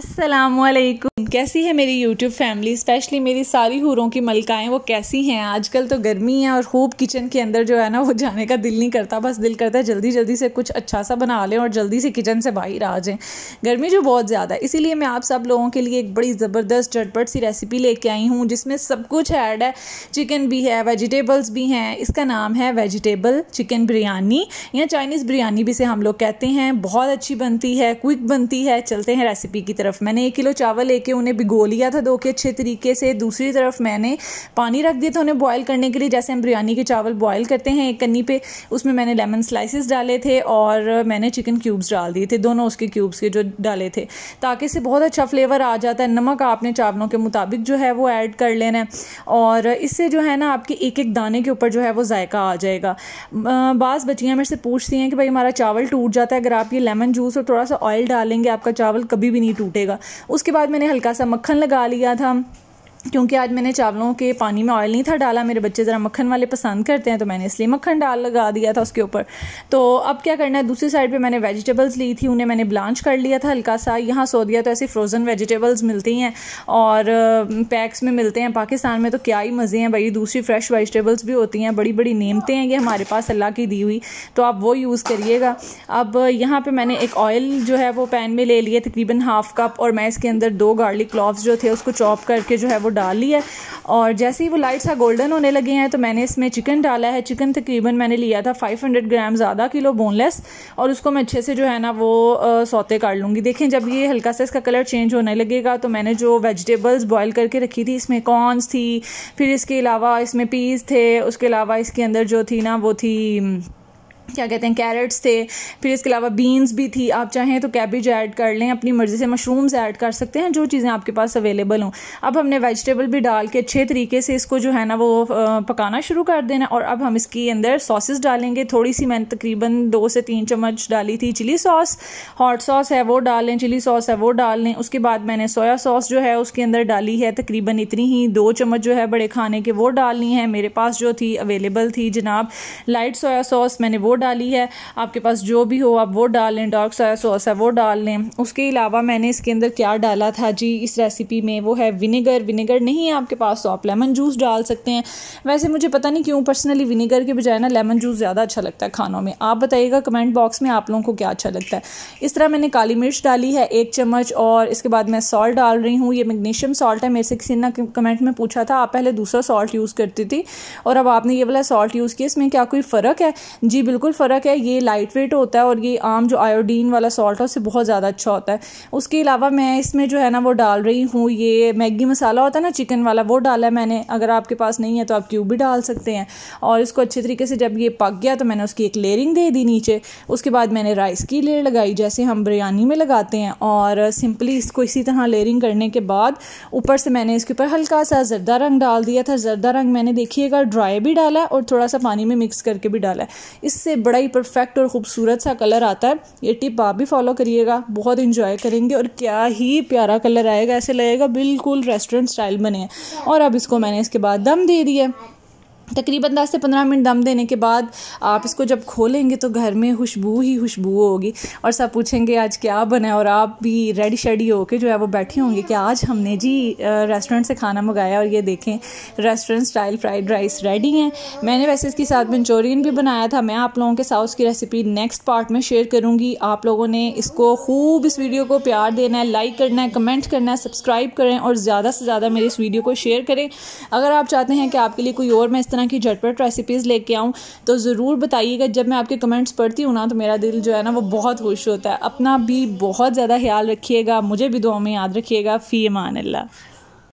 असलकुम कैसी है मेरी यूट्यूब फैमिली स्पेशली मेरी सारी हूरों की मलकाएँ, वो कैसी हैं? आजकल तो गर्मी है और खूब किचन के अंदर जो है ना, वो जाने का दिल नहीं करता। बस दिल करता है जल्दी जल्दी से कुछ अच्छा सा बना लें और जल्दी से किचन से बाहर आ जाएँ। गर्मी जो बहुत ज़्यादा है, इसीलिए मैं आप सब लोगों के लिए एक बड़ी ज़बरदस्त, झटपट सी रेसिपी लेके आई हूँ, जिसमें सब कुछ ऐड है। चिकन भी है वेजिटेबल्स भी हैं। इसका नाम है वेजिटेबल चिकन बिरयानी या चाइनीज़ बिरयानी भी से हम लोग कहते हैं। बहुत अच्छी बनती है क्विक बनती है। चलते हैं रेसिपी की तरफ़। तरफ़। मैंने एक किलो चावल लेके उन्हें भिगो लिया था दो के अच्छे तरीके से। दूसरी तरफ़ मैंने पानी रख दिया था उन्हें बॉयल करने के लिए। जैसे हम बिरयानी के चावल बॉयल करते हैं एक कन्नी पे, उसमें मैंने लेमन स्लाइसिस डाले थे और मैंने चिकन क्यूब्स डाल दिए थे। दोनों उसके क्यूब्स के जो डाले थे। ताकि इससे बहुत अच्छा फ्लेवर आ जाता है। नमक आपने चावलों के मुताबिक जो है वो ऐड कर लेना है। और इससे जो है ना आपके एक एक दाने के ऊपर जो है वो जायका आ जाएगा। बाज़ बच्चियाँ मेरे से पूछती हैं कि भाई हमारा चावल टूट जाता है। अगर आप ये लेमन जूस और थोड़ा सा ऑयल डालेंगे, आपका चावल कभी भी नहीं टूटे फूटेगा उसके बाद मैंने हल्का सा मक्खन लगा लिया था। क्योंकि आज मैंने चावलों के पानी में ऑयल नहीं था डाला, मेरे बच्चे ज़रा मक्खन वाले पसंद करते हैं तो मैंने इसलिए मक्खन डाल लगा दिया था उसके ऊपर। तो अब क्या करना है? दूसरी साइड पे मैंने वेजिटेबल्स ली थी, उन्हें मैंने ब्लांच कर लिया था हल्का सा। यहाँ सऊदिया तो ऐसी फ्रोज़न वेजिटेबल्स मिलती हैं और पैक्स में मिलते हैं। पाकिस्तान में तो क्या ही मज़े हैं भाई। दूसरी फ्रेश वेजिटेबल्स भी होती हैं बड़ी बड़ी नेमते हैं ये हमारे पास अल्लाह की दी हुई। तो आप वो यूज़ करिएगा। अब यहाँ पर मैंने एक ऑयल जो है वो पैन में ले लिया तकरीबन हाफ़ कप और मैं इसके अंदर दो गार्लिक क्लॉव्स जो थे उसको चॉप करके जो है वो डाल लिया और जैसे ही वो लाइट सा गोल्डन होने लगे हैं तो मैंने इसमें चिकन डाला है। चिकन तकरीबन मैंने लिया था 500 ग्राम ज़्यादा किलो बोनलेस और उसको मैं अच्छे से जो है ना वो सौते कर लूँगी। देखें, जब ये हल्का सा इसका कलर चेंज होने लगेगा तो मैंने जो वेजिटेबल्स बॉयल करके रखी थी, इसमें कॉर्नस थी, फिर इसके अलावा इसमें पीस थे, उसके अलावा इसके अंदर जो थी ना, वो थी क्या कहते हैं कैरेट्स थे, फिर इसके अलावा बीन्स भी थी, आप चाहें तो कैबेज ऐड कर लें, अपनी मर्ज़ी से मशरूम्स ऐड कर सकते हैं, जो चीज़ें आपके पास अवेलेबल हों। अब हमने वेजिटेबल भी डाल के अच्छे तरीके से इसको जो है ना वो पकाना शुरू कर देना और अब हम इसके अंदर सॉसेस डालेंगे। थोड़ी सी मैंने तकरीबन दो से तीन चम्मच डाली थी चिली सॉस हॉट सॉस है वो डाल लें चिली सॉस है वो डाल लें। उसके बाद मैंने सोया सॉस जो है उसके अंदर डाली है, तकरीबन इतनी ही, दो चम्मच जो है बड़े खाने के वो डालनी है। मेरे पास जो थी अवेलेबल थी जनाब। लाइट सोया सॉस मैंने वो डाली है। आपके पास जो भी हो, आप वो डाल लें डार्क सोया सॉस है, वो डाल लें। उसके अलावा मैंने इसके अंदर क्या डाला था जी? इस रेसिपी में वो है विनेगर विनेगर नहीं है आपके पास तो आप लेमन जूस डाल सकते हैं। वैसे मुझे पता नहीं क्यों पर्सनली विनेगर के बजाय ना लेमन जूस ज़्यादा अच्छा लगता है खानों में। आप बताइएगा कमेंट बॉक्स में आप लोगों को क्या अच्छा लगता है। इस तरह मैंने काली मिर्च डाली है, एक चम्मच, और इसके बाद मैं सॉल्ट डाल रही हूँ। ये मैग्नीशियम सॉल्ट है, मेरे से किसी ने कमेंट में पूछा था, आप पहले दूसरा सॉल्ट यूज़ करती थी। और अब आपने ये वाला सॉल्ट यूज़ किया, इसमें क्या कोई फ़र्क है? जी, बिल्कुल फ़र्क है, ये लाइट वेट होता है और ये आम जो आयोडीन वाला सॉल्ट है, उससे बहुत ज़्यादा अच्छा होता है। उसके अलावा मैं इसमें जो है ना, वो डाल रही हूँ, ये मैगी मसाला होता है ना चिकन वाला, वो डाला है मैंने। अगर आपके पास नहीं है तो आप क्यूब भी डाल सकते हैं। और इसको अच्छे तरीके से जब ये पक गया तो मैंने उसकी एक लेयरिंग दे दी नीचे। उसके बाद मैंने राइस की लेयर लगाई, जैसे हम बिरयानी में लगाते हैं। और सिंपली इसको इसी तरह लेयरिंग करने के बाद, ऊपर से मैंने इसके ऊपर हल्का सा जरदा रंग डाल दिया था। जरदा रंग मैंने देखिएगा ड्राई भी डाला और थोड़ा सा पानी में मिक्स करके भी डाला है। इससे बड़ा ही परफेक्ट और खूबसूरत सा कलर आता है। ये टिप आप भी फॉलो करिएगा, बहुत इंजॉय करेंगे और क्या ही प्यारा कलर आएगा, ऐसे लगेगा बिल्कुल रेस्टोरेंट स्टाइल बने हैं। और अब इसको मैंने इसके बाद दम दे दिया तकरीबन दस से पंद्रह मिनट दम देने के बाद आप इसको जब खोलेंगे तो घर में खुशबू ही खुशबू होगी। और सब पूछेंगे, आज क्या बना? और आप भी रेडी शेडी होके जो है वो बैठे होंगे कि आज हमने जी रेस्टोरेंट से खाना मंगाया और ये देखें restaurant style fried rice ready हैं। मैंने वैसे इसके साथ मंचूरियन भी बनाया था। मैं आप लोगों के साथ उसकी रेसिपी नेक्स्ट पार्ट में शेयर करूँगी। आप लोगों ने इसको खूब इस वीडियो को प्यार देना है लाइक करना है कमेंट करना है सब्सक्राइब करें और ज़्यादा से ज़्यादा मेरे इस वीडियो को शेयर करें। अगर आप चाहते हैं कि आपके लिए कोई और मैं इस तरह की झटपट रेसिपीज़ लेके आऊँ तो ज़रूर बताइएगा। जब मैं आपके कमेंट्स पढ़ती हूँ ना तो मेरा दिल जो है ना, वो बहुत खुश होता है। अपना भी बहुत ज़्यादा ख्याल रखिएगा, मुझे भी दुआ में याद रखिएगा। फ़ी मान अल्लाह।